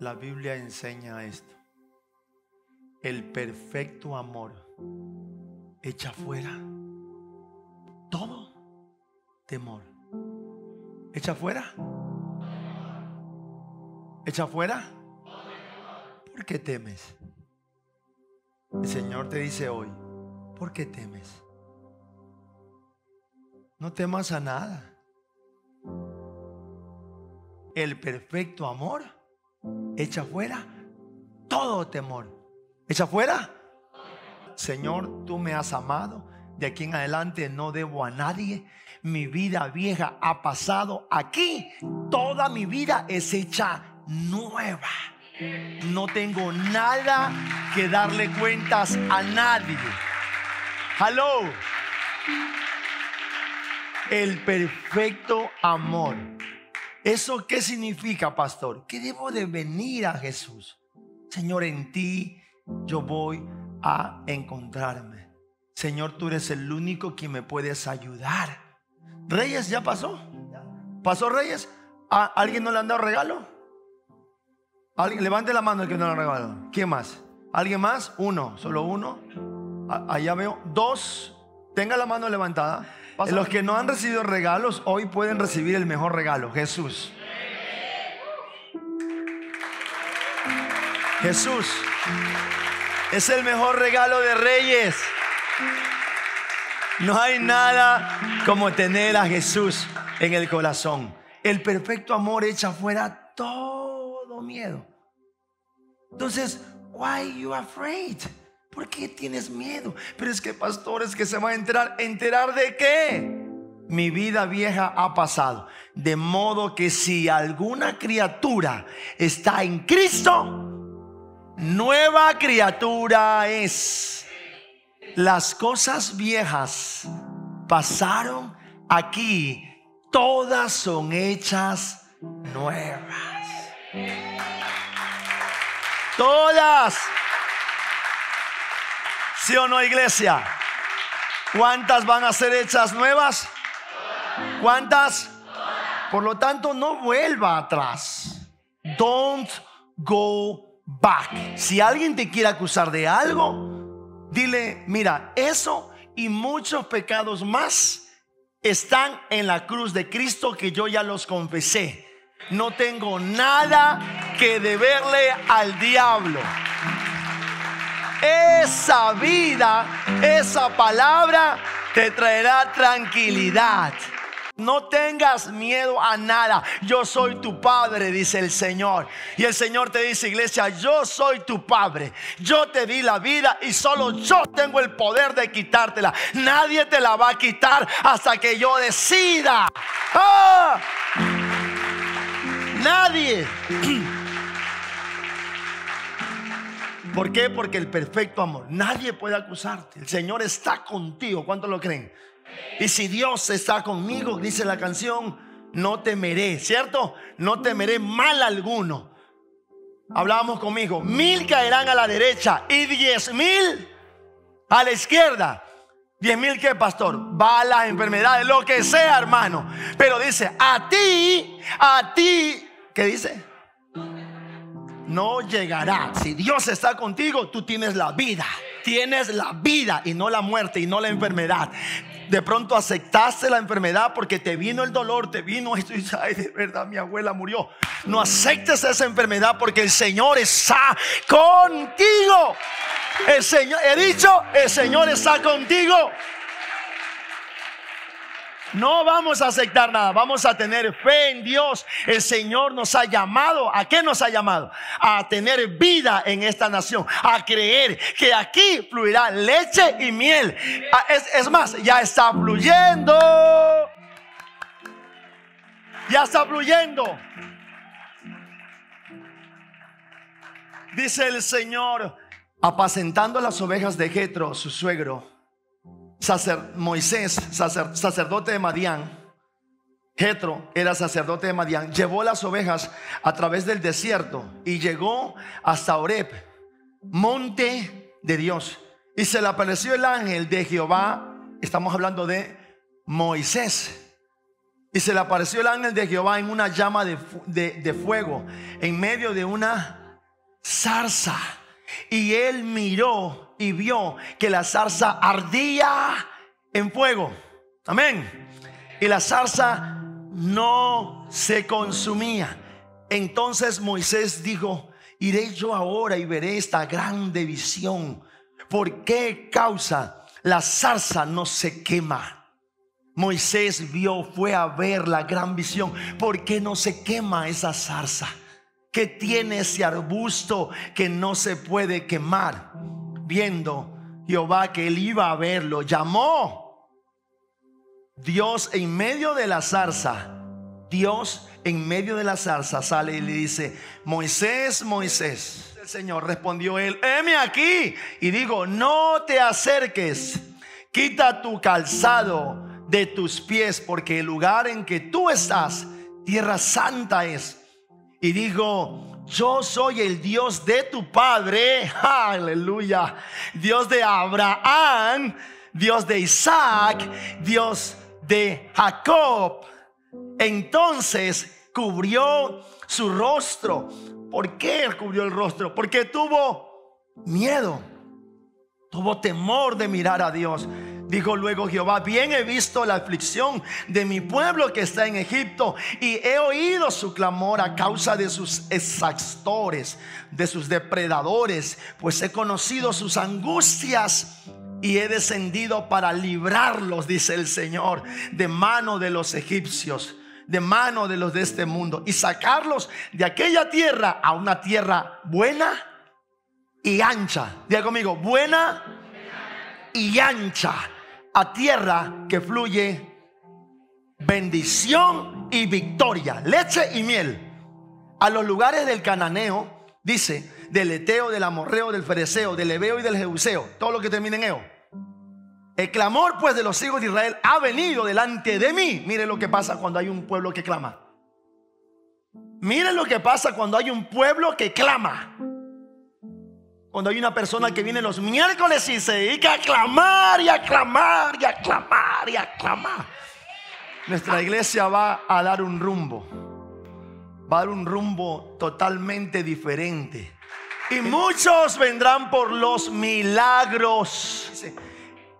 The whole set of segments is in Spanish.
La Biblia enseña esto. El perfecto amor echa fuera todo temor. Echa fuera. Echa fuera. ¿Por qué temes? El Señor te dice hoy, ¿por qué temes? No temas a nada. El perfecto amor echa fuera todo temor. Echa fuera. Señor, tú me has amado. De aquí en adelante no debo a nadie. Mi vida vieja ha pasado. Aquí toda mi vida es hecha nueva. No tengo nada que darle cuentas a nadie. Hello. El perfecto amor. ¿Eso qué significa, pastor? Que debo de venir a Jesús. Señor, en ti yo voy a encontrarme. Señor, tú eres el único que me puedes ayudar. Reyes, ¿ya pasó? ¿Pasó Reyes? ¿A ¿Alguien no le han dado regalo? Levante la mano el que no le han regalado. ¿Quién más? ¿Alguien más? Uno, solo uno. Allá veo. Dos. Tenga la mano levantada. Los que no han recibido regalos, hoy pueden recibir el mejor regalo, Jesús. Jesús es el mejor regalo de reyes. No hay nada como tener a Jesús en el corazón. El perfecto amor echa fuera todo miedo. Entonces, why you afraid? ¿Por qué tienes miedo? Pero es que pastores que se va a enterar, enterar de qué? Mi vida vieja ha pasado. De modo que si alguna criatura está en Cristo, nueva criatura es. Las cosas viejas pasaron aquí, todas son hechas nuevas. Todas. ¿Sí o no, iglesia? ¿Cuántas van a ser hechas nuevas? ¿Cuántas? Por lo tanto, no vuelva atrás. Don't go back. Si alguien te quiere acusar de algo, dile, mira, eso y muchos pecados más están en la cruz de Cristo que yo ya los confesé. No tengo nada que deberle al diablo esa vida, esa palabra te traerá tranquilidad. No tengas miedo a nada. Yo soy tu padre, dice el Señor. Y el Señor te dice, iglesia, yo soy tu padre. Yo te di la vida y solo yo tengo el poder de quitártela. Nadie te la va a quitar hasta que yo decida. ¡Ah! Nadie. ¿Por qué? Porque el perfecto amor, nadie puede acusarte. El Señor está contigo. ¿Cuántos lo creen? Y si Dios está conmigo, dice la canción, no temeré, ¿cierto? No temeré mal alguno. Hablábamos conmigo, mil caerán a la derecha y diez mil a la izquierda. Diez mil qué, pastor? Balas, enfermedades, lo que sea, hermano. Pero dice, a ti, a ti, ¿qué dice? No llegará. Si Dios está contigo, tú tienes la vida. Tienes la vida y no la muerte y no la enfermedad. De pronto aceptaste la enfermedad porque te vino el dolor, te vino esto y ay, de verdad mi abuela murió. No aceptes esa enfermedad porque el Señor está contigo. El Señor, he dicho, el Señor está contigo. No vamos a aceptar nada, vamos a tener fe en Dios. El Señor nos ha llamado, ¿a qué nos ha llamado? A tener vida en esta nación, a creer que aquí fluirá leche y miel. Ah, es, más, ya está fluyendo. Ya está fluyendo. Dice el Señor, apacentando las ovejas de Jetro, su suegro Moisés, sacerdote de Madián, Jetro era sacerdote de Madián, llevó las ovejas a través del desierto y llegó hasta Oreb, monte de Dios. Y se le apareció el ángel de Jehová, estamos hablando de Moisés. Y se le apareció el ángel de Jehová en una llama de, de fuego, en medio de una zarza. Y él miró y vio que la zarza ardía en fuego. Amén. Y la zarza no se consumía. Entonces Moisés dijo, iré yo ahora y veré esta grande visión. ¿Por qué causa la zarza no se quema? Moisés vio, fue a ver la gran visión. ¿Por qué no se quema esa zarza? ¿Qué tiene ese arbusto que no se puede quemar? Viendo Jehová que él iba a verlo, llamó. Dios en medio de la zarza, Dios en medio de la zarza sale y le dice, Moisés, Moisés. El Señor respondió él, heme aquí. Y digo, no te acerques, quita tu calzado de tus pies, porque el lugar en que tú estás, tierra santa es. Y digo, yo soy el Dios de tu padre, aleluya, Dios de Abraham, Dios de Isaac, Dios de Jacob. Entonces cubrió su rostro. ¿Por qué cubrió el rostro? Porque tuvo miedo, tuvo temor de mirar a Dios. Dijo luego Jehová, bien he visto la aflicción de mi pueblo que está en Egipto y he oído su clamor a causa de sus exactores, de sus depredadores, pues he conocido sus angustias y he descendido para librarlos, dice el Señor, de mano de los egipcios, de mano de los de este mundo y sacarlos de aquella tierra a una tierra buena y ancha. Diga conmigo, buena y ancha a tierra que fluye bendición y victoria, leche y miel. A los lugares del cananeo, dice, del eteo, del amorreo, del fereceo, del ebeo y del jeuseo, todo lo que termina en eo. El clamor pues de los hijos de Israel ha venido delante de mí. Mire lo que pasa cuando hay un pueblo que clama. Miren lo que pasa cuando hay un pueblo que clama. Cuando hay una persona que viene los miércoles y se dedica a clamar y a clamar y a clamar y a clamar. Nuestra iglesia va a dar un rumbo. Va a dar un rumbo totalmente diferente. Y muchos vendrán por los milagros.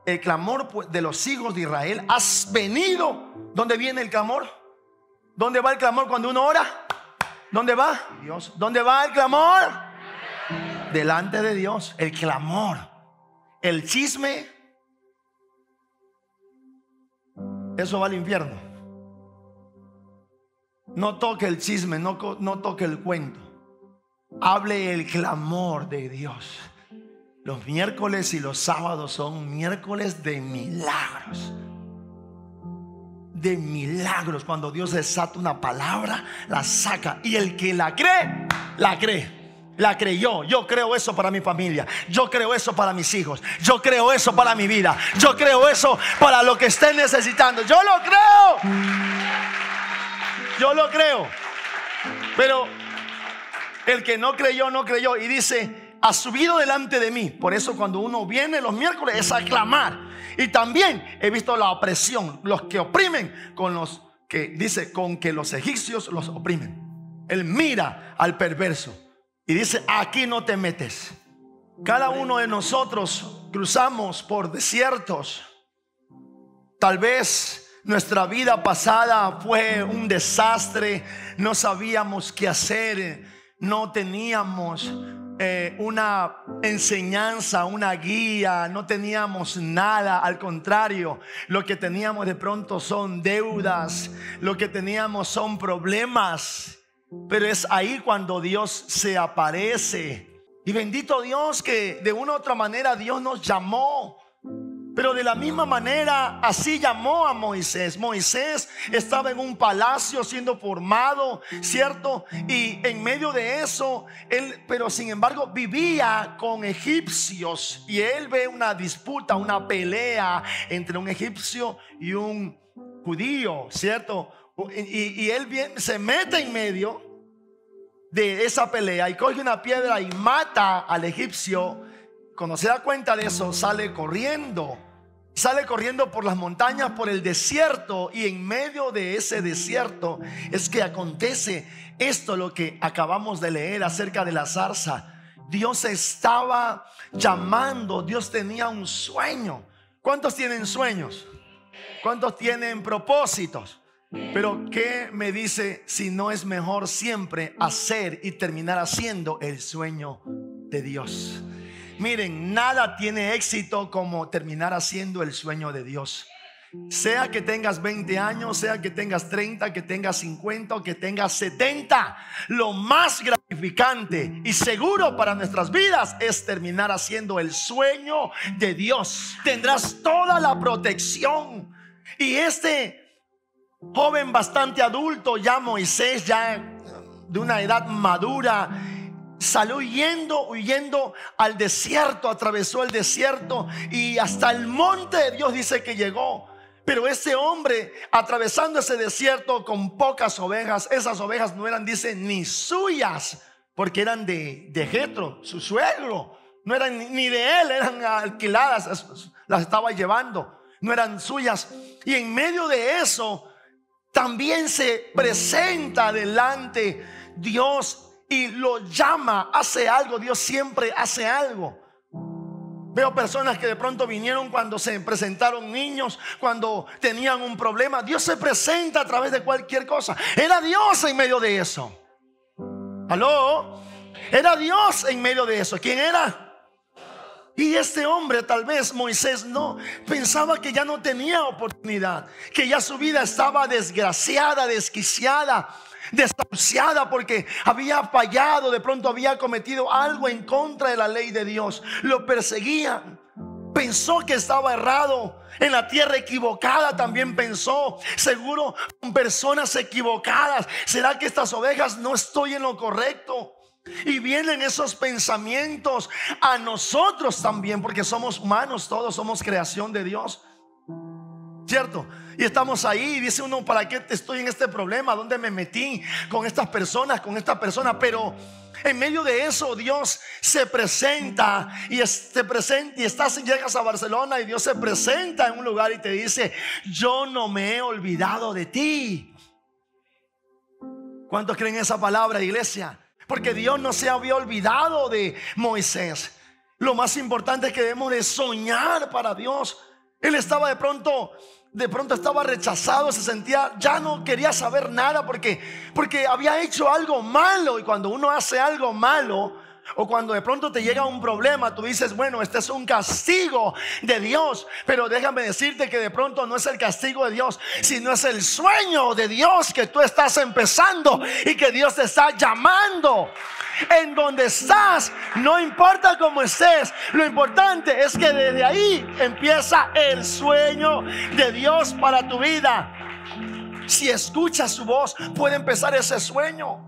El clamor pues, de los hijos de Israel. Has venido. ¿Dónde viene el clamor? ¿Dónde va el clamor cuando uno ora? ¿Dónde va? Dios. ¿Dónde va el clamor? Delante de Dios, el clamor, el chisme, eso va al infierno. No toque el chisme, no, no toque el cuento. Hable el clamor de Dios. Los miércoles y los sábados son miércoles de milagros. De milagros. Cuando Dios desata una palabra, la saca. Y el que la cree, la cree la creyó. Yo creo eso para mi familia. Yo creo eso para mis hijos. Yo creo eso para mi vida. Yo creo eso para lo que estén necesitando. Yo lo creo. Yo lo creo. Pero el que no creyó, no creyó. Y dice, ha subido delante de mí. Por eso cuando uno viene los miércoles es a clamar. Y también he visto la opresión. Los que oprimen con los que dice, con que los egipcios los oprimen. Él mira al perverso. Y dice, aquí no te metes. Cada uno de nosotros cruzamos por desiertos. Tal vez nuestra vida pasada fue un desastre. No sabíamos qué hacer. No teníamos eh, una enseñanza, una guía, no teníamos nada, al contrario, lo que teníamos de pronto son deudas, lo que teníamos son problemas. Pero es ahí cuando Dios se aparece. Y bendito Dios que de una u otra manera Dios nos llamó. Pero de la misma manera así llamó a Moisés. Moisés estaba en un palacio siendo formado, ¿cierto? Y en medio de eso, él, pero sin embargo vivía con egipcios. Y él ve una disputa, una pelea entre un egipcio y un judío, ¿cierto? Y, él bien, se mete en medio de esa pelea y coge una piedra y mata al egipcio. Cuando se da cuenta de eso, sale corriendo. sale corriendo por las montañas, por el desierto, y en medio de ese desierto es que acontece esto lo que acabamos de leer acerca de la zarza. Dios estaba llamando, Dios tenía un sueño. ¿Cuántos tienen sueños? ¿Cuántos tienen propósitos? Pero ¿qué me dice si no es mejor siempre hacer y terminar haciendo el sueño de Dios? Miren, nada tiene éxito como terminar haciendo el sueño de Dios. Sea que tengas 20 años, sea que tengas 30, que tengas 50 o que tengas 70, lo más gratificante y seguro para nuestras vidas es terminar haciendo el sueño de Dios. Tendrás toda la protección. Y este joven bastante adulto, ya Moisés, ya de una edad madura, salió huyendo, huyendo al desierto, atravesó el desierto y hasta el monte de Dios dice que llegó. Pero ese hombre atravesando ese desierto con pocas ovejas, esas ovejas no eran, dice, ni suyas, porque eran de, de Jetro, su suegro. No eran ni de él, eran alquiladas, las estaba llevando, no eran suyas. Y en medio de eso, también se presenta delante Dios y lo llama, hace algo, Dios siempre hace algo. Veo personas que de pronto vinieron cuando se presentaron niños, cuando tenían un problema. Dios se presenta a través de cualquier cosa. Era Dios en medio de eso. ¿Aló? Era Dios en medio de eso. ¿Quién era? Y este hombre, tal vez Moisés no, pensaba que ya no tenía oportunidad, que ya su vida estaba desgraciada, desquiciada, desahuciada porque había fallado, de pronto había cometido algo en contra de la ley de Dios. Lo perseguían. Pensó que estaba errado. En la tierra equivocada también pensó. Seguro con personas equivocadas. ¿Será que estas ovejas no estoy en lo correcto? Y vienen esos pensamientos a nosotros también, porque somos humanos, todos somos creación de Dios. ¿Cierto? Y estamos ahí y dice uno, ¿para qué estoy en este problema? ¿Dónde me metí con estas personas, con esta persona? Pero en medio de eso Dios se presenta y se presenta y estás llegas a Barcelona y Dios se presenta en un lugar y te dice, "Yo no me he olvidado de ti." ¿Cuántos creen esa palabra, iglesia? Porque Dios no se había olvidado de Moisés. Lo más importante es que debemos de soñar para Dios. Él estaba de pronto de pronto estaba rechazado, se sentía, ya no quería saber nada porque, porque había hecho algo malo. Y cuando uno hace algo malo, o cuando de pronto te llega un problema, tú dices, bueno, este es un castigo de Dios. Pero déjame decirte que de pronto no es el castigo de Dios, sino es el sueño de Dios que tú estás empezando y que Dios te está llamando. En donde estás, no importa cómo estés, lo importante es que desde ahí empieza el sueño de Dios para tu vida. Si escuchas su voz, puede empezar ese sueño.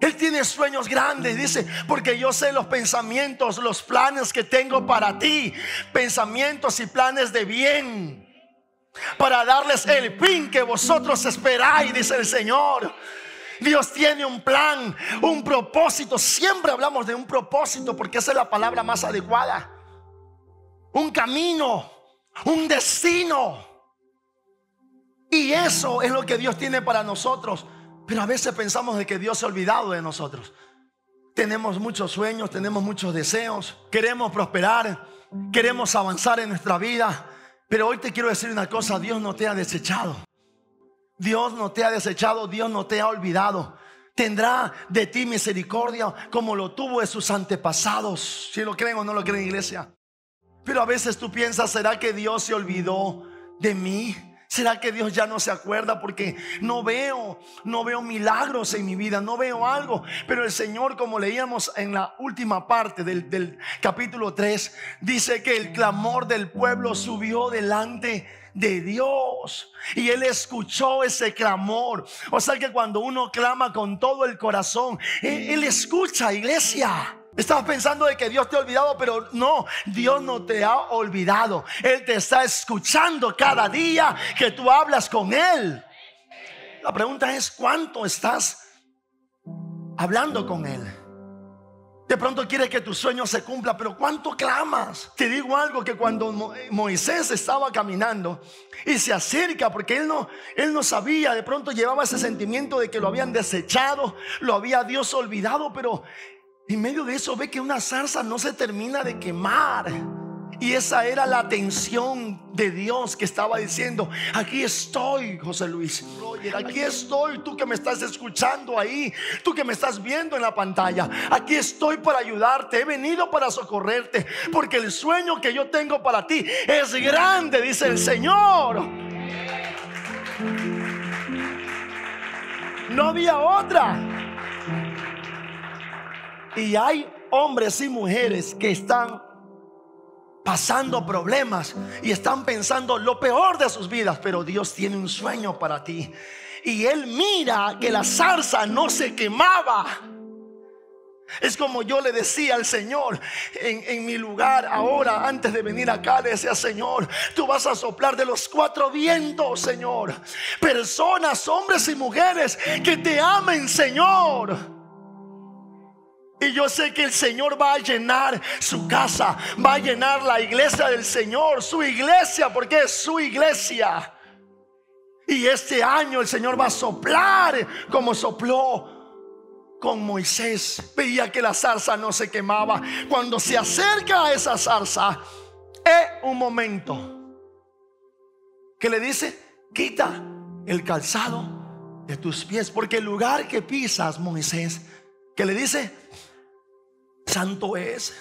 Él tiene sueños grandes, dice, porque yo sé los pensamientos, los planes que tengo para ti, pensamientos y planes de bien, para darles el fin que vosotros esperáis, dice el Señor. Dios tiene un plan, un propósito. Siempre hablamos de un propósito porque esa es la palabra más adecuada. Un camino, un destino. Y eso es lo que Dios tiene para nosotros. Pero a veces pensamos de que Dios se ha olvidado de nosotros. Tenemos muchos sueños, tenemos muchos deseos, queremos prosperar, queremos avanzar en nuestra vida. Pero hoy te quiero decir una cosa, Dios no te ha desechado. Dios no te ha desechado, Dios no te ha olvidado. Tendrá de ti misericordia como lo tuvo de sus antepasados. Si lo creen o no lo creen, iglesia. Pero a veces tú piensas, ¿será que Dios se olvidó de mí? ¿Será que Dios ya no se acuerda? Porque no veo, no veo milagros en mi vida, no veo algo. Pero el Señor, como leíamos en la última parte del, del capítulo 3, dice que el clamor del pueblo subió delante de Dios. Y Él escuchó ese clamor. O sea que cuando uno clama con todo el corazón, Él, él escucha, iglesia. Estabas pensando de que Dios te ha olvidado, pero no, Dios no te ha olvidado. Él te está escuchando cada día que tú hablas con Él. La pregunta es, ¿cuánto estás hablando con Él? De pronto quieres que tu sueño se cumpla, pero ¿cuánto clamas? Te digo algo que cuando Moisés estaba caminando y se acerca, porque él no, él no sabía, de pronto llevaba ese sentimiento de que lo habían desechado, lo había Dios olvidado, pero en medio de eso ve que una zarza no se termina de quemar. Y esa era la atención de Dios que estaba diciendo, aquí estoy, José Luis. Aquí estoy, tú que me estás escuchando ahí, tú que me estás viendo en la pantalla. Aquí estoy para ayudarte, he venido para socorrerte, porque el sueño que yo tengo para ti es grande, dice el Señor. No había otra. Y hay hombres y mujeres que están pasando problemas y están pensando lo peor de sus vidas, pero Dios tiene un sueño para ti. Y Él mira que la zarza no se quemaba. Es como yo le decía al Señor en, en, mi lugar ahora, antes de venir acá, le decía, Señor, tú vas a soplar de los cuatro vientos, Señor. Personas, hombres y mujeres que te amen, Señor. Y yo sé que el Señor va a llenar su casa, va a llenar la iglesia del Señor, su iglesia, porque es su iglesia. Y este año el Señor va a soplar como sopló con Moisés. Veía que la zarza no se quemaba. Cuando se acerca a esa zarza, es un momento que le dice, quita el calzado de tus pies, porque el lugar que pisas, Moisés, que le dice, santo es.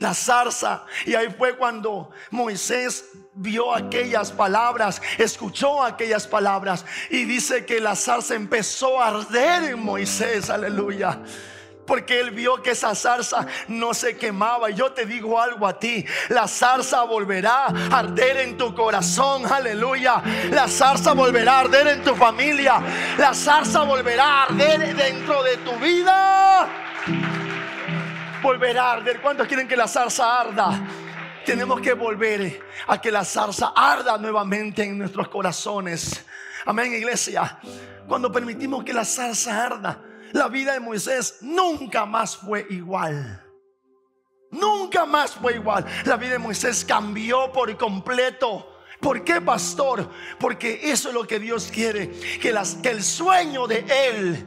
La zarza. Y ahí fue cuando Moisés vio aquellas palabras, escuchó aquellas palabras y dice que la zarza empezó a arder en Moisés, aleluya porque él vio que esa zarza no se quemaba. Yo te digo algo a ti, la zarza volverá a arder en tu corazón, aleluya. La zarza volverá a arder en tu familia, la zarza volverá a arder dentro de tu vida volver a arder. ¿Cuántos quieren que la zarza arda? Tenemos que volver a que la zarza arda nuevamente en nuestros corazones. Amén, iglesia. Cuando permitimos que la zarza arda, la vida de Moisés nunca más fue igual. Nunca más fue igual. La vida de Moisés cambió por completo. ¿Por qué, pastor? Porque eso es lo que Dios quiere. Que, las, que el sueño de Él,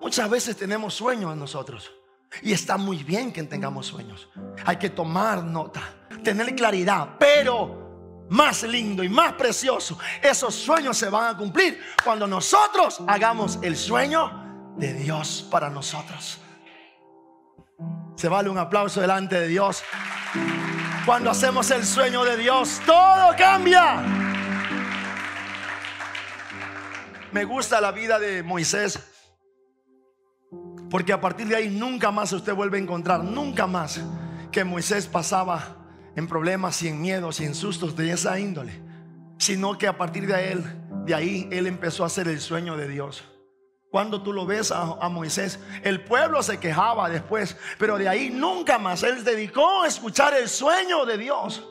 muchas veces tenemos sueños nosotros. Y está muy bien que tengamos sueños. Hay que tomar nota, tener claridad, pero más lindo y más precioso, esos sueños se van a cumplir cuando nosotros hagamos el sueño de Dios para nosotros. Se vale un aplauso delante de Dios. Cuando hacemos el sueño de Dios, todo cambia. Me gusta la vida de Moisés porque a partir de ahí nunca más usted vuelve a encontrar, nunca más que Moisés pasaba en problemas y en miedos y en sustos de esa índole, sino que a partir de él, de ahí él empezó a hacer el sueño de Dios. Cuando tú lo ves a, a, Moisés, el pueblo se quejaba después, pero de ahí nunca más él dedicó a escuchar el sueño de Dios.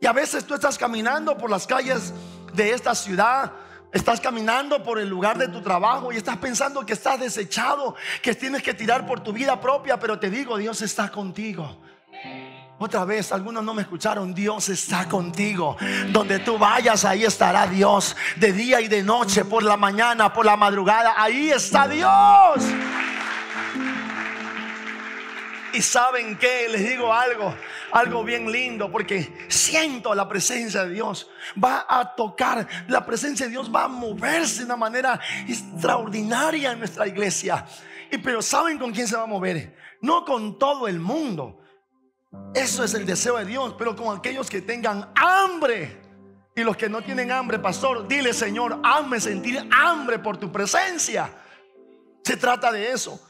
Y a veces tú estás caminando por las calles de esta ciudad Estás caminando por el lugar de tu trabajo y estás pensando que estás desechado, que tienes que tirar por tu vida propia, pero te digo, Dios está contigo. Otra vez, algunos no me escucharon, Dios está contigo. Donde tú vayas, ahí estará Dios. De día y de noche, por la mañana, por la madrugada, ahí está Dios. Y saben que les digo algo, algo bien lindo, porque siento la presencia de Dios. Va a tocar, la presencia de Dios va a moverse de una manera extraordinaria en nuestra iglesia. Y pero ¿saben con quién se va a mover? No con todo el mundo. Eso es el deseo de Dios, pero con aquellos que tengan hambre. Y los que no tienen hambre, pastor, dile Señor, hazme sentir hambre por tu presencia. Se trata de eso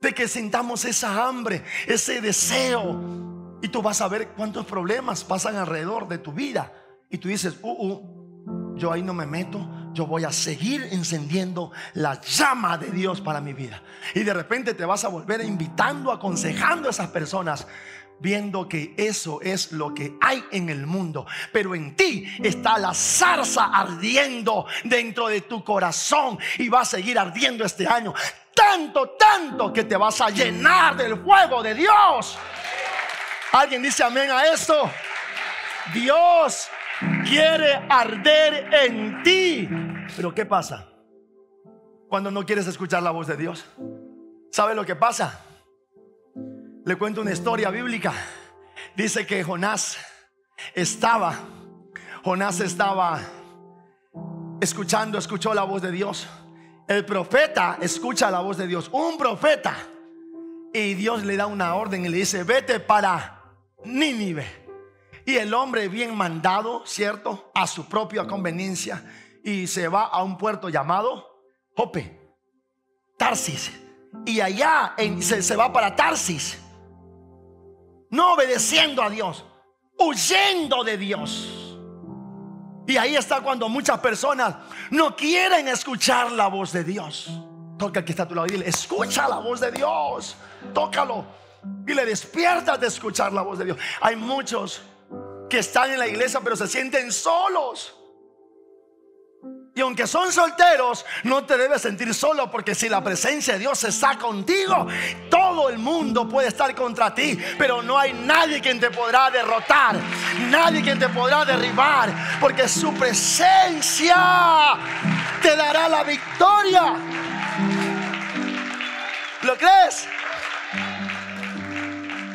de que sintamos esa hambre, ese deseo. Y tú vas a ver cuántos problemas pasan alrededor de tu vida. Y tú dices, uh, uh, yo ahí no me meto, yo voy a seguir encendiendo la llama de Dios para mi vida. Y de repente te vas a volver invitando, aconsejando a esas personas viendo que eso es lo que hay en el mundo. Pero en ti está la zarza ardiendo dentro de tu corazón y va a seguir ardiendo este año tanto, tanto que te vas a llenar del fuego de Dios. ¿Alguien dice amén a esto? Dios quiere arder en ti. Pero ¿qué pasa? Cuando no quieres escuchar la voz de Dios. ¿Sabe lo que pasa? Le cuento una historia bíblica. Dice que Jonás estaba, Jonás estaba escuchando, escuchó la voz de Dios. El profeta escucha la voz de Dios. Un profeta. Y Dios le da una orden y le dice, vete para Nínive. Y el hombre bien mandado, ¿cierto? A su propia conveniencia. Y se va a un puerto llamado Jope, Tarsis. Y allá se, se va para Tarsis. No obedeciendo a Dios, huyendo de Dios. Y ahí está cuando muchas personas no quieren escuchar la voz de Dios. Toca que está a tu lado y dile, escucha la voz de Dios. Tócalo. Y le despiertas de escuchar la voz de Dios. Hay muchos que están en la iglesia pero se sienten solos. Y aunque son solteros, no te debes sentir solo porque si la presencia de Dios está contigo, todo el mundo puede estar contra ti, pero no hay nadie quien te podrá derrotar, nadie quien te podrá derribar, porque su presencia te dará la victoria. ¿Lo crees?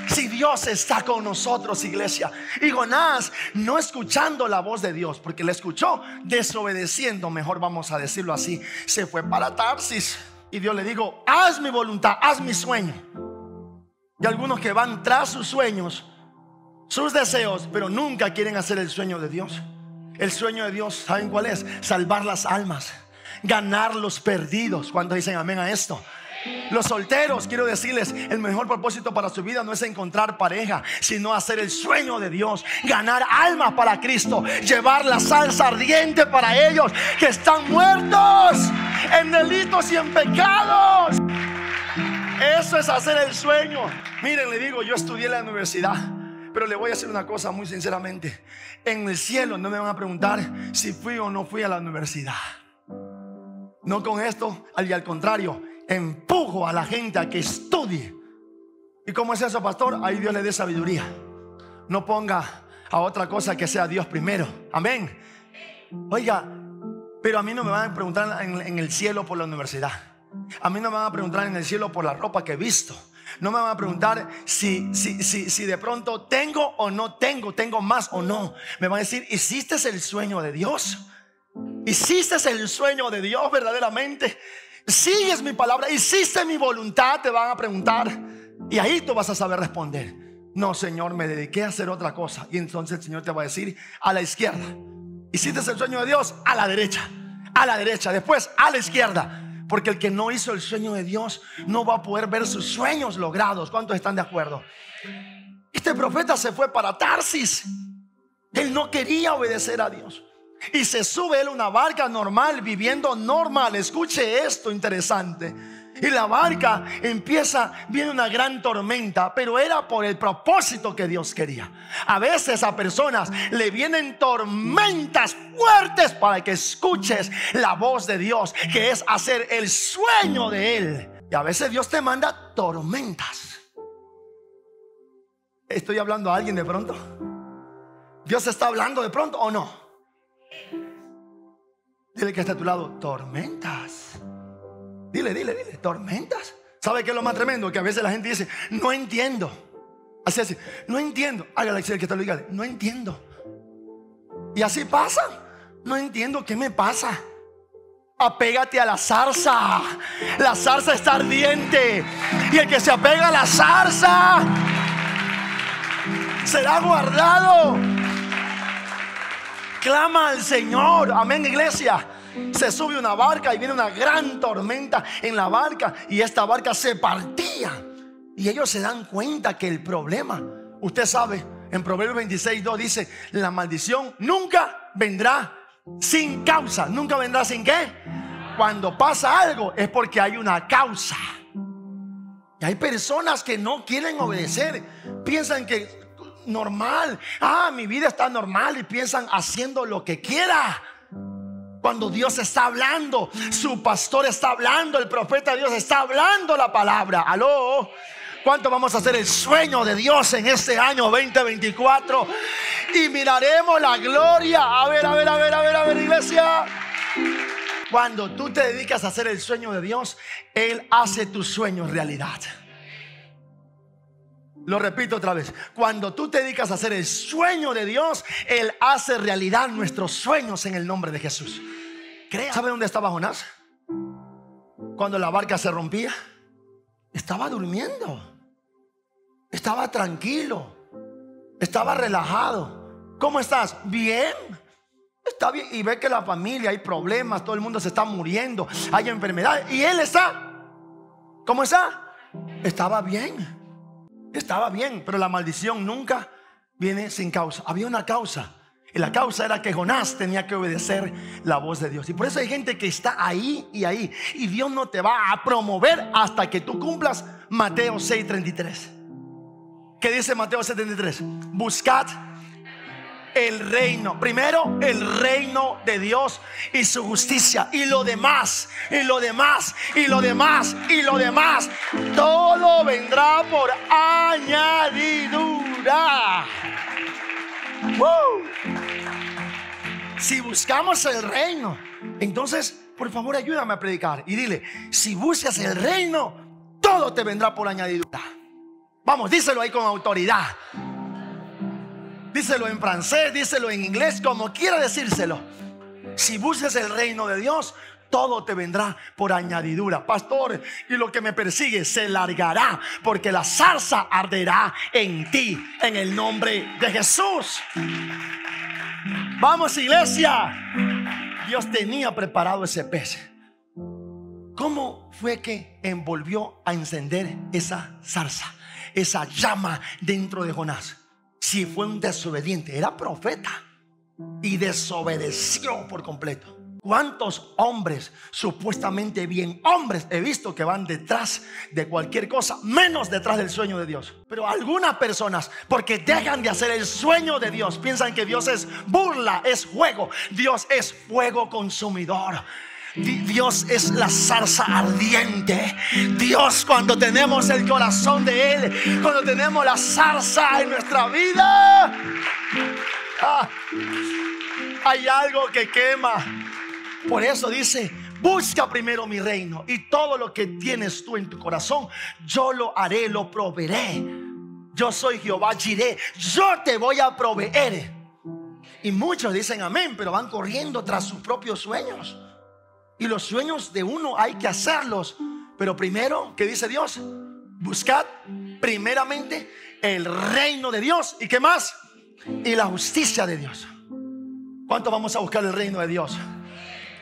Si Dios está con nosotros, iglesia. Y Jonás, no escuchando la voz de Dios, porque le escuchó desobedeciendo, mejor vamos a decirlo así, se fue para Tarsis. Y Dios le dijo, haz mi voluntad, haz mi sueño. Y algunos que van tras sus sueños, sus deseos, pero nunca quieren hacer el sueño de Dios. El sueño de Dios, ¿saben cuál es? Salvar las almas, ganar los perdidos. Cuando dicen amén a esto? Los solteros, quiero decirles, el mejor propósito para su vida no es encontrar pareja, sino hacer el sueño de Dios, ganar almas para Cristo, llevar la salsa ardiente para ellos que están muertos en delitos y en pecados. Eso es hacer el sueño. Miren, le digo, yo estudié en la universidad. Pero le voy a decir una cosa muy sinceramente. En el cielo no me van a preguntar si fui o no fui a la universidad. No con esto, y al contrario, empujo a la gente a que estudie. ¿Y cómo es eso, pastor? Ahí Dios le dé sabiduría. No ponga a otra cosa que sea Dios primero. Amén. Oiga, pero a mí no me van a preguntar en, el cielo por la universidad. A mí no me van a preguntar en el cielo por la ropa que he visto. No me van a preguntar si, si, si, si de pronto tengo o no tengo, tengo más o no. Me van a decir, ¿hiciste el sueño de Dios? ¿Hiciste el sueño de Dios verdaderamente? Sigues mi palabra, hiciste mi voluntad, te van a preguntar. Y ahí tú vas a saber responder. No, Señor, me dediqué a hacer otra cosa. Y entonces el Señor te va a decir a la izquierda. Hiciste el sueño de Dios a la derecha. A la derecha. Después a la izquierda. Porque el que no hizo el sueño de Dios no va a poder ver sus sueños logrados. ¿Cuántos están de acuerdo? Este profeta se fue para Tarsis. Él no quería obedecer a Dios. Y se sube él una barca normal, viviendo normal. Escuche esto interesante. Y la barca empieza, viene una gran tormenta, pero era por el propósito que Dios quería. A veces a personas le vienen tormentas fuertes para que escuches la voz de Dios, que es hacer el sueño de Él. Y a veces Dios te manda tormentas. ¿Estoy hablando a alguien de pronto? ¿Dios está hablando de pronto o no? Dile que está a tu lado, tormentas. Dile, dile, dile, tormentas. ¿Sabe qué es lo más tremendo? Que a veces la gente dice, no entiendo. Así, así, no entiendo. Hágale que te lo diga, no entiendo. Y así pasa. No entiendo qué me pasa. Apégate a la zarza. La zarza está ardiente. Y el que se apega a la zarza será guardado clama al Señor. Amén, iglesia. Se sube una barca y viene una gran tormenta en la barca y esta barca se partía. Y ellos se dan cuenta que el problema, usted sabe, en Proverbios 26, 2 dice, la maldición nunca vendrá sin causa. Nunca vendrá sin qué. Cuando pasa algo es porque hay una causa. Y hay personas que no quieren obedecer. Piensan que normal. Ah, mi vida está normal y piensan haciendo lo que quiera. Cuando Dios está hablando, su pastor está hablando, el profeta de Dios está hablando la palabra. Aló. ¿Cuánto vamos a hacer el sueño de Dios en este año 2024? Y miraremos la gloria. A ver, a ver, a ver, a ver, a ver, iglesia. Cuando tú te dedicas a hacer el sueño de Dios, Él hace tu sueño realidad. Lo repito otra vez. Cuando tú te dedicas a hacer el sueño de Dios, Él hace realidad nuestros sueños en el nombre de Jesús. ¿Sabe dónde estaba Jonás? Cuando la barca se rompía. Estaba durmiendo. Estaba tranquilo. Estaba relajado. ¿Cómo estás? Bien. Está bien. Y ve que la familia hay problemas. Todo el mundo se está muriendo. Hay enfermedades. Y él está. ¿Cómo está? Estaba bien. Estaba bien. Pero la maldición nunca viene sin causa. Había una causa. Y la causa era que Jonás tenía que obedecer la voz de Dios. Y por eso hay gente que está ahí y ahí. Y Dios no te va a promover hasta que tú cumplas Mateo 6:33. ¿Qué dice Mateo 73? Buscad el reino. Primero, el reino de Dios y su justicia. Y lo demás, y lo demás, y lo demás, y lo demás. Todo vendrá por añadidura. Si buscamos el reino, entonces, por favor, ayúdame a predicar. Y dile, si buscas el reino, todo te vendrá por añadidura. Vamos, díselo ahí con autoridad. Díselo en francés, díselo en inglés, como quiera decírselo. Si buscas el reino de Dios, todo te vendrá por añadidura. Pastor, y lo que me persigue se largará, porque la zarza arderá en ti, en el nombre de Jesús. Vamos, iglesia. Dios tenía preparado ese pez. ¿Cómo fue que envolvió a encender esa zarza? esa llama dentro de Jonás. Si fue un desobediente, era profeta y desobedeció por completo. ¿Cuántos hombres, supuestamente bien hombres, he visto que van detrás de cualquier cosa, menos detrás del sueño de Dios? Pero algunas personas, porque dejan de hacer el sueño de Dios, piensan que Dios es burla, es juego. Dios es fuego consumidor. Dios es la zarza ardiente. Dios cuando tenemos el corazón de Él, cuando tenemos la zarza en nuestra vida, ah, hay algo que quema. Por eso dice, busca primero mi reino y todo lo que tienes tú en tu corazón, yo lo haré, lo proveeré. Yo soy Jehová Jireh, yo te voy a proveer. Y muchos dicen amén, pero van corriendo tras sus propios sueños. Y los sueños de uno hay que hacerlos. Pero primero, ¿qué dice Dios? Buscad primeramente el reino de Dios. ¿Y qué más? Y la justicia de Dios. ¿Cuánto vamos a buscar el reino de Dios?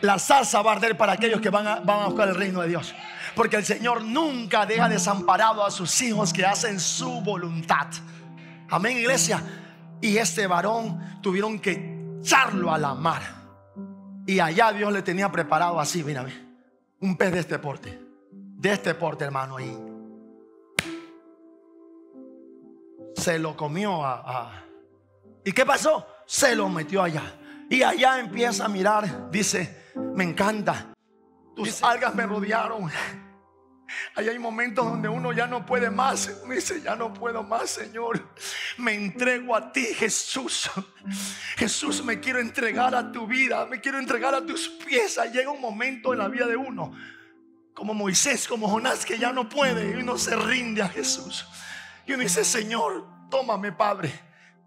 La salsa va a arder para aquellos que van a, van a buscar el reino de Dios. Porque el Señor nunca deja desamparado a sus hijos que hacen su voluntad. Amén, iglesia. Y este varón tuvieron que echarlo a la mar. Y allá Dios le tenía preparado así, mírame, un pez de este porte, de este porte, hermano. Y se lo comió a, ¿Y qué pasó? Se lo metió allá. Y allá empieza a mirar, dice, me encanta. Tus algas me rodearon. Ahí hay momentos donde uno ya no puede más. Me dice, ya no puedo más, Señor. Me entrego a ti, Jesús. Jesús, me quiero entregar a tu vida. Me quiero entregar a tus pies. llega un momento en la vida de uno, como Moisés, como Jonás, que ya no puede. Y uno se rinde a Jesús. Y uno dice, Señor, tómame, Padre.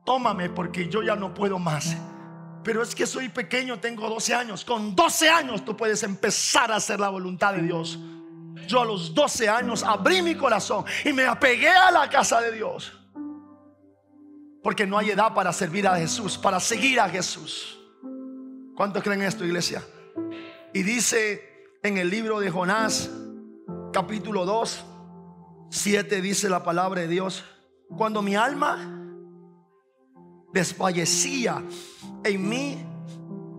Tómame porque yo ya no puedo más. Pero es que soy pequeño, tengo 12 años. Con 12 años tú puedes empezar a hacer la voluntad de Dios. Yo a los 12 años abrí mi corazón y me apegué a la casa de Dios. Porque no hay edad para servir a Jesús, para seguir a Jesús. ¿Cuántos creen esto, iglesia? Y dice en el libro de Jonás, capítulo 2, 7, dice la palabra de Dios, cuando mi alma desfallecía en mí,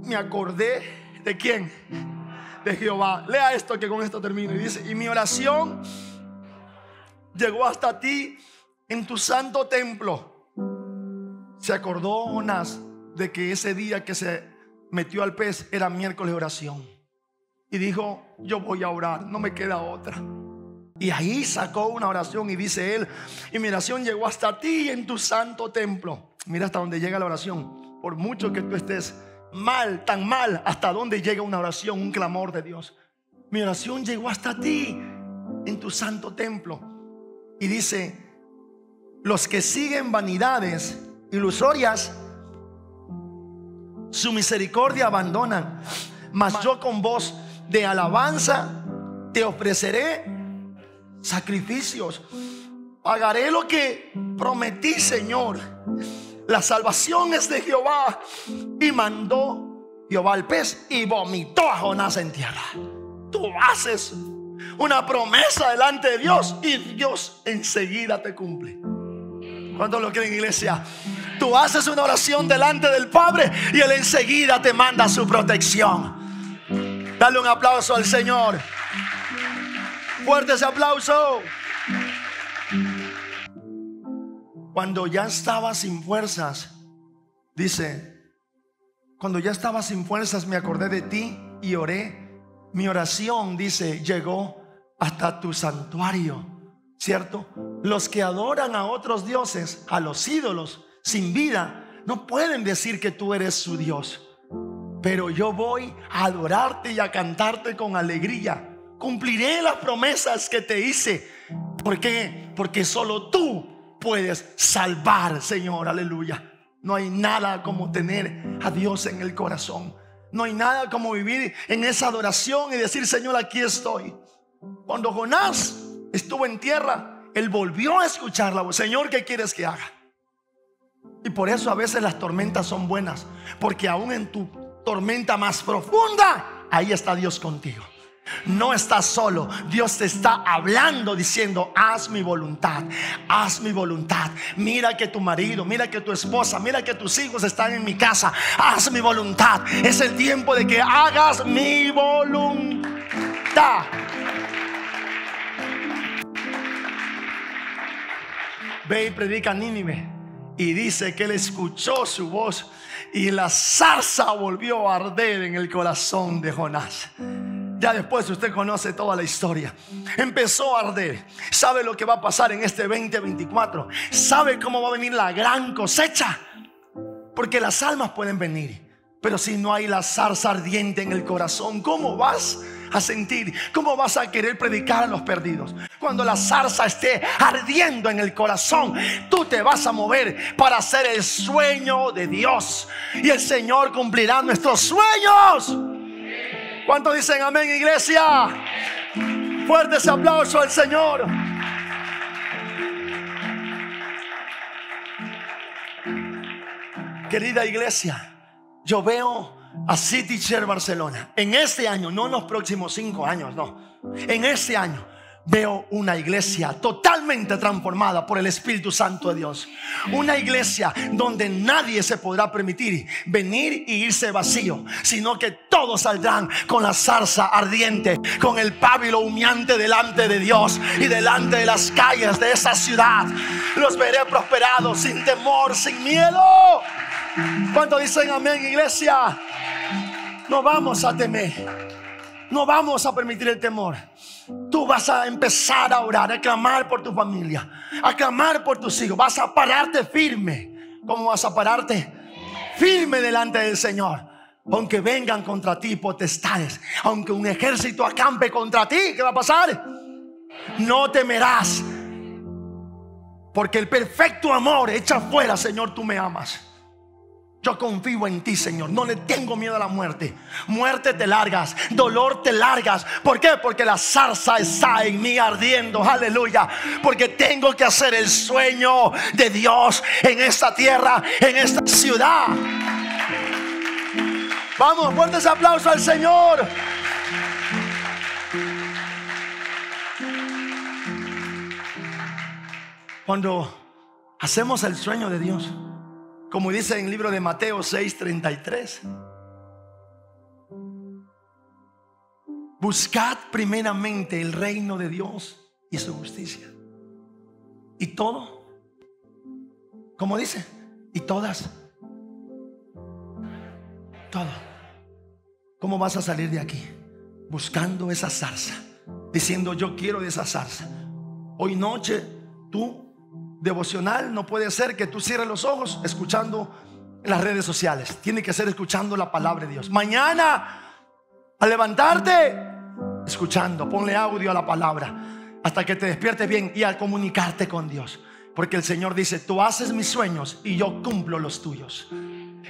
me acordé de quién? De Jehová. Lea esto que con esto termino. Y dice, y mi oración llegó hasta ti en tu santo templo. Se acordó Jonás de que ese día que se metió al pez, era miércoles de oración. Y dijo, yo voy a orar, no me queda otra. Y ahí sacó una oración y dice él, y mi oración llegó hasta ti en tu santo templo. Mira hasta donde llega la oración. Por mucho que tú estés mal, tan mal, hasta donde llega una oración, un clamor de Dios. Mi oración llegó hasta ti en tu santo templo. Y dice, los que siguen vanidades ilusorias, su misericordia abandonan. Mas yo con voz de alabanza te ofreceré sacrificios. Pagaré lo que prometí, Señor. La salvación es de Jehová. Y mandó Jehová al pez y vomitó a Jonás en tierra. Tú haces una promesa delante de Dios y Dios enseguida te cumple. ¿Cuántos lo creen, iglesia? Tú haces una oración delante del Padre y Él enseguida te manda su protección. Dale un aplauso al Señor. Fuerte ese aplauso. Cuando ya estaba sin fuerzas, dice, cuando ya estaba sin fuerzas me acordé de ti y oré. Mi oración, dice, llegó hasta tu santuario, ¿cierto? Los que adoran a otros dioses, a los ídolos, sin vida, no pueden decir que tú eres su Dios. Pero yo voy a adorarte y a cantarte con alegría. Cumpliré las promesas que te hice. ¿Por qué? Porque solo tú puedes salvar, Señor, aleluya. No hay nada como tener a Dios en el corazón. No hay nada como vivir en esa adoración y decir, Señor, aquí estoy. Cuando Jonás estuvo en tierra, él volvió a escuchar la voz. Señor, ¿qué quieres que haga? Y por eso a veces las tormentas son buenas. Porque aún en tu tormenta más profunda, ahí está Dios contigo. No estás solo. Dios te está hablando diciendo, haz mi voluntad, haz mi voluntad. Mira que tu marido, mira que tu esposa, mira que tus hijos están en mi casa. Haz mi voluntad. Es el tiempo de que hagas mi voluntad. Ve y predica a Nínive. Y dice que él escuchó su voz y la zarza volvió a arder en el corazón de Jonás. Ya después usted conoce toda la historia. Empezó a arder. ¿Sabe lo que va a pasar en este 2024? ¿Sabe cómo va a venir la gran cosecha? Porque las almas pueden venir. Pero si no hay la zarza ardiente en el corazón, ¿cómo vas a sentir? ¿Cómo vas a querer predicar a los perdidos? Cuando la zarza esté ardiendo en el corazón, tú te vas a mover para hacer el sueño de Dios. Y el Señor cumplirá nuestros sueños. ¿Cuántos dicen amén, iglesia? Fuerte ese aplauso al Señor. Querida iglesia, yo veo a City Chair Barcelona en este año, no en los próximos cinco años, no. En este año veo una iglesia totalmente transformada por el Espíritu Santo de Dios. Una iglesia donde nadie se podrá permitir venir y irse vacío, sino que todos saldrán con la zarza ardiente, con el pábilo humeante delante de Dios y delante de las calles de esa ciudad. Los veré prosperados sin temor, sin miedo. ¿Cuánto dicen amén, iglesia? No vamos a temer. No vamos a permitir el temor. Tú vas a empezar a orar, a clamar por tu familia, a clamar por tus hijos. Vas a pararte firme. ¿Cómo vas a pararte? Firme delante del Señor. Aunque vengan contra ti potestades, aunque un ejército acampe contra ti, ¿qué va a pasar? No temerás. Porque el perfecto amor echa fuera, Señor, tú me amas. Yo confío en ti, Señor. No le tengo miedo a la muerte. Muerte te largas, dolor te largas. ¿Por qué? Porque la zarza está en mí ardiendo. Aleluya. Porque tengo que hacer el sueño de Dios en esta tierra, en esta ciudad. Vamos, fuertes aplausos al Señor. Cuando hacemos el sueño de Dios como dice en el libro de Mateo 6:33. Buscad primeramente el reino de Dios y su justicia. Y todo, como dice, y todas, todo, ¿Cómo vas a salir de aquí? Buscando esa zarza, diciendo yo quiero de esa zarza. Hoy noche, tú, devocional, no puede ser que tú cierres los ojos escuchando las redes sociales. Tiene que ser escuchando la palabra de Dios. Mañana, al levantarte, escuchando, ponle audio a la palabra hasta que te despiertes bien y al comunicarte con Dios. Porque el Señor dice, tú haces mis sueños y yo cumplo los tuyos.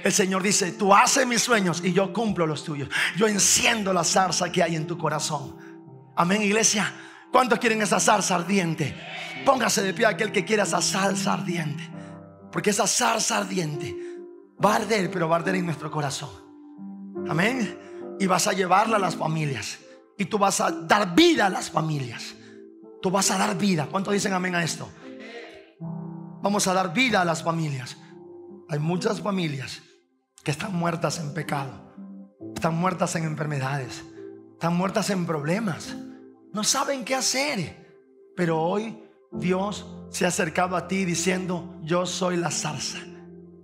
El Señor dice, tú haces mis sueños y yo cumplo los tuyos. Yo enciendo la zarza que hay en tu corazón. Amén, iglesia. ¿Cuántos quieren esa zarza ardiente? Póngase de pie aquel que quiera esa salsa ardiente. Porque esa zarza ardiente va a arder, pero va a arder en nuestro corazón. Amén. Y vas a llevarla a las familias. Y tú vas a dar vida a las familias. Tú vas a dar vida. ¿Cuántos dicen amén a esto? Vamos a dar vida a las familias. Hay muchas familias que están muertas en pecado, están muertas en enfermedades, están muertas en problemas. No saben qué hacer. Pero hoy Dios se ha acercado a ti diciendo, yo soy la zarza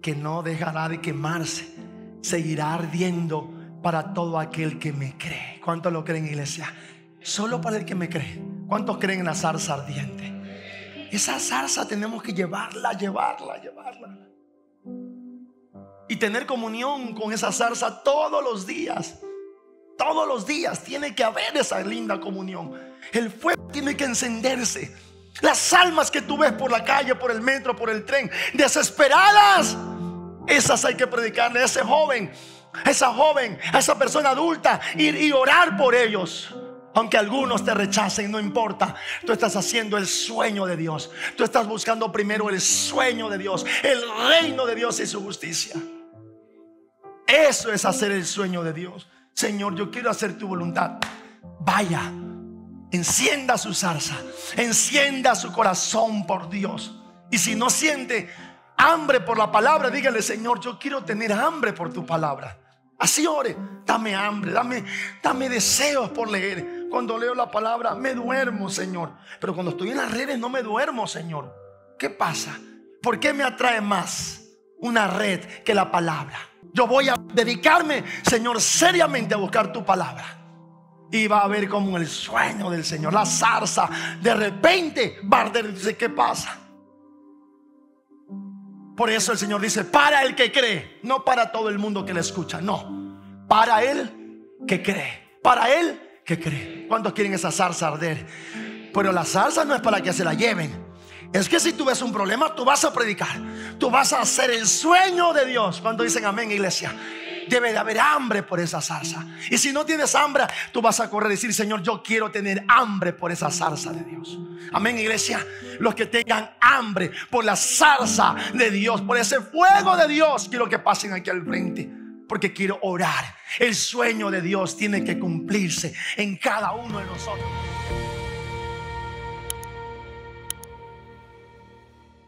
que no dejará de quemarse, seguirá ardiendo para todo aquel que me cree. ¿Cuántos lo creen, iglesia? Solo para el que me cree. ¿Cuántos creen en la zarza ardiente? Esa zarza tenemos que llevarla, llevarla, llevarla. Y tener comunión con esa zarza todos los días. Todos los días tiene que haber esa linda comunión. El fuego tiene que encenderse. Las almas que tú ves por la calle, por el metro, por el tren, desesperadas, esas hay que predicarle a ese joven, a esa joven, a esa persona adulta y orar por ellos. Aunque algunos te rechacen, no importa. Tú estás haciendo el sueño de Dios. Tú estás buscando primero el sueño de Dios, el reino de Dios y su justicia. Eso es hacer el sueño de Dios. Señor, yo quiero hacer tu voluntad. Vaya, encienda su zarza, encienda su corazón por Dios. Y si no siente hambre por la palabra, dígale, Señor, yo quiero tener hambre por tu palabra. Así ore, dame hambre, dame, dame deseos por leer. Cuando leo la palabra me duermo, Señor. Pero cuando estoy en las redes no me duermo, Señor. ¿Qué pasa? ¿Por qué me atrae más una red que la palabra? Yo voy a dedicarme, Señor, seriamente a buscar tu palabra. Y va a ver como el sueño del Señor, la zarza, de repente va a arder. Dice, ¿qué pasa? Por eso el Señor dice, para el que cree, no para todo el mundo que le escucha, no, para él que cree, para él que cree. ¿Cuántos quieren esa salsa arder? Pero la salsa no es para que se la lleven. Es que si tú ves un problema, tú vas a predicar, tú vas a hacer el sueño de Dios. Cuando dicen amén, iglesia, debe de haber hambre por esa salsa. Y si no tienes hambre, tú vas a correr y decir, Señor, yo quiero tener hambre por esa salsa de Dios. Amén, iglesia. Los que tengan hambre por la salsa de Dios, por ese fuego de Dios, quiero que pasen aquí al frente. Porque quiero orar. El sueño de Dios tiene que cumplirse en cada uno de nosotros.